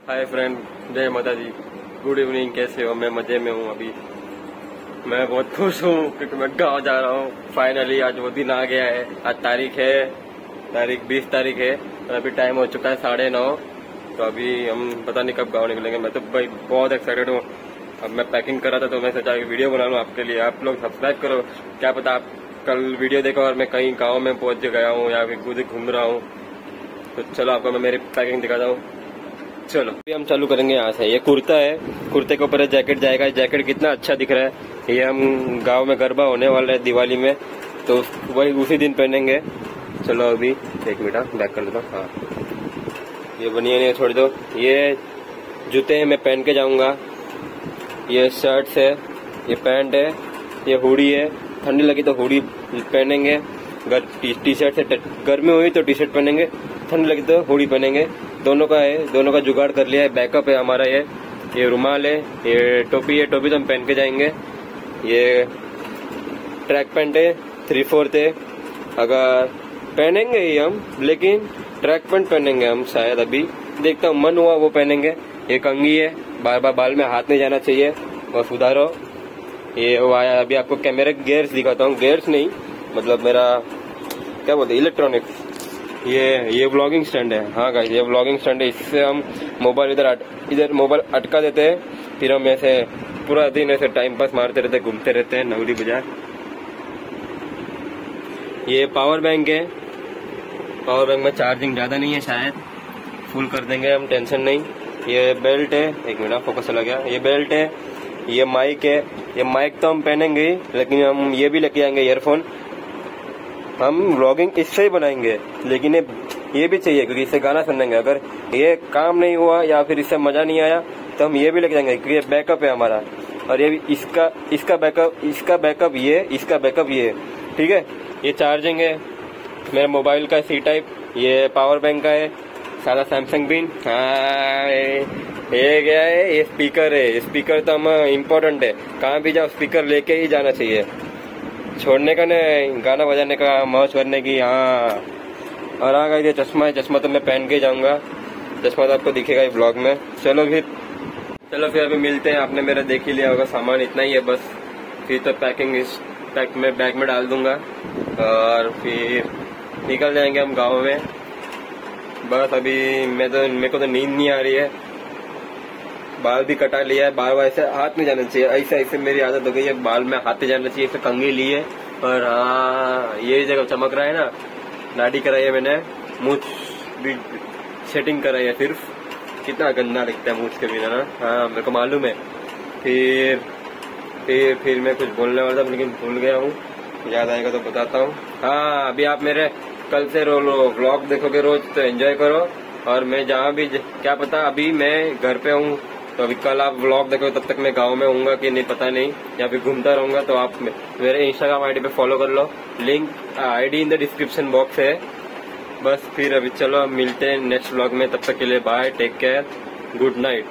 Hi friend जय माता जी good evening कैसे हो? मैं मज़े में हूँ अभी। मैं बहुत खुश हूँ क्योंकि मैं गाँव जा रहा हूँ। फाइनली आज वो दिन आ गया है। आज तारीख है। तारीख बीस तारीख है। और अभी टाइम हो चुका है साढ़े नौ। तो अभी हम पता नहीं कब गाँव निकलेंगे। मैं तो भाई बहुत एक्साइटेड हूँ। अब मैं पैकिंग कर रहा था तो मैं सोचा वीडियो बना लूँ आपके लिए। आप लोग सब्सक्राइब करो। क्या पता आप कल वीडियो देखो और मैं कहीं गाँव में पहुँच गया हूँ या फिर खुद घूम रहा हूँ। तो चलो आपको मैं मेरी पैकिंग दिखाता हूँ। चलो। अभी हम चालू करेंगे यहाँ से। ये कुर्ता है। कुर्ते के ऊपर जैकेट जाएगा। जैकेट कितना अच्छा दिख रहा है। ये हम गाँव में गरबा होने वाला है दिवाली में। तो वही उसी दिन पहनेंगे। चलो अभी एक मिनट बैक कर लेता हूँ। हाँ। ये बनिए नहीं छोड़ दो। ये जूते हैं, मैं पहन के जाऊँगा। ये शर्ट्स है, ये पैंट है, ये हुडी है। ठंडी लगी तो हुडी पहनेंगे। टी शर्ट से गर्मी हुई तो टी शर्ट पहनेंगे। ठंड लगी तो हुडी पहनेंगे। दोनों का है, दोनों का जुगाड़ कर लिया है बैकअप है हमारा ये ये रुमाल है, ये टोपी है टोपी तो हम पहन के जाएँगे। ये ट्रैक पैंट है थ्री फोर्थ है, अगर पहनेंगे ही हम, लेकिन ट्रैक पैंट पहनेंगे हम शायद अभी। देखता हूँ, मन हुआ वो पहनेंगे। ये कंगी है बार बार बाल में हाथ नहीं जाना चाहिए और सुधारो ये वो आया, अभी आपको कैमरे गेयर्स दिखाता हूँ गेयर्स नहीं मतलब मेरा, क्या बोलते इलेक्ट्रॉनिक्स ये ये ब्लॉगिंग स्टैंड है। हाँ गाइस ये ब्लॉगिंग स्टैंड है। इससे हम मोबाइल इधर इधर मोबाइल अटका देते हैं। फिर हम ऐसे पूरा दिन ऐसे टाइम पास मारते रहते घूमते रहते हैं नवली बाज़ार। ये पावर बैंक है। पावर बैंक में चार्जिंग ज़्यादा नहीं है शायद। फुल कर देंगे हम टेंशन नहीं। ये बेल्ट है। एक मिनट फोकस चला गया। ये बेल्ट है। ये माइक है। ये माइक तो हम पहनेंगे, लेकिन हम ये भी लेके आएँगे ईयरफोन हम व्लॉगिंग इससे ही बनाएँगे, लेकिन ये ये भी चाहिए, क्योंकि इससे गाना सुनेंगे अगर ये काम नहीं हुआ या फिर इससे मज़ा नहीं आया तो हम ये भी लेके जाएँगे, क्योंकि ये बैकअप है हमारा। और ये भी इसका इसका बैकअप इसका बैकअप ये, इसका बैकअप ये। ठीक है? ये चार्जिंग है, मेरे मोबाइल का सी टाइप ये पावर बैंक का है, सारा सैमसंग बिन हाँ ये गया है, ये स्पीकर है। स्पीकर तो हम इम्पोर्टेंट है। कहाँ भी जाओ स्पीकर लेके ही जाना चाहिए। छोड़ने का नहीं, गाना बजाने का, मौज करने की हाँ। और आ गई चश्मा है चश्मा तो मैं पहन के जाऊँगा। चश्मा तो आपको दिखेगा इस ब्लॉग में। चलो फिर चलो फिर अभी मिलते हैं। आपने मेरा देख ही लिया होगा, सामान इतना ही है बस। फिर तो पैकिंग इस पैक में बैग में डाल दूँगा। और फिर निकल जाएँगे हम गाँव में। बस अभी मैं तो मेरे को तो नींद नहीं आ रही है। बाल भी कटा लिया है बाल ऐसे हाथ में जाना चाहिए। ऐसे ऐसे मेरी आदत हो गई है, बाल में हाथ जाना चाहिए, ऐसे कंगे लिए। और हाँ ये जगह चमक रहा है ना दाढ़ी कराई है मैंने मुझ भी सेटिंग कराई है सिर्फ़। कितना गंदा लगता है मुझ के बिना ना। हाँ मेरे को मालूम है। फिर फिर फिर मैं कुछ बोलने वाला था, लेकिन भूल गया हूँ। याद आएगा तो बताता हूँ। हाँ अभी आप मेरे, कल से रो लो व्लॉग देखोगे रोज तो एंजॉय करो। और मैं जहाँ भी, क्या पता, अभी मैं घर पे हूँ। तो अभी कल आप ब्लॉग देखो तब तक मैं गाँव में हूँ कि नहीं, पता नहीं। या फिर घूमता रहूँगा तो आप मेरे इंस्टाग्राम आईडी पे फॉलो कर लो। Link ID in the description box है। बस फिर अभी चलो, मिलते हैं नेक्स्ट ब्लॉग में, तब तक के लिए bye take care good night